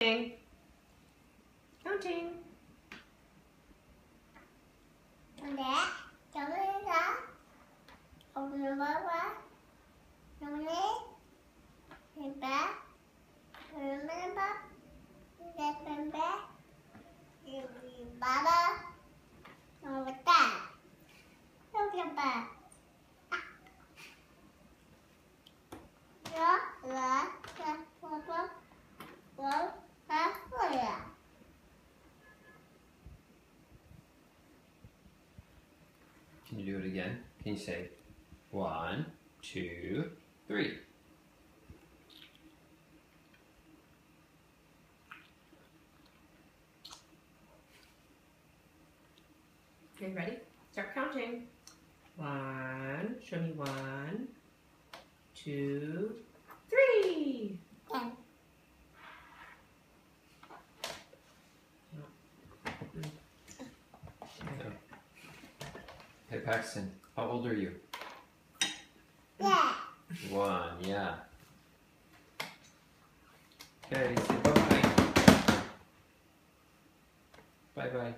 Counting. Counting. Mẹ, cháu đi đó. Ông nhớ bá quá. Cháu đi. Thì bá. Thì bá bá. Thì bá bá. Bá. Can you do it again? Can you say one, two, three? Okay, ready? Start counting. One. Show me one, two, three. Ten Hey Paxton, how old are you? Yeah One, yeah. Okay, say bye bye. Bye bye.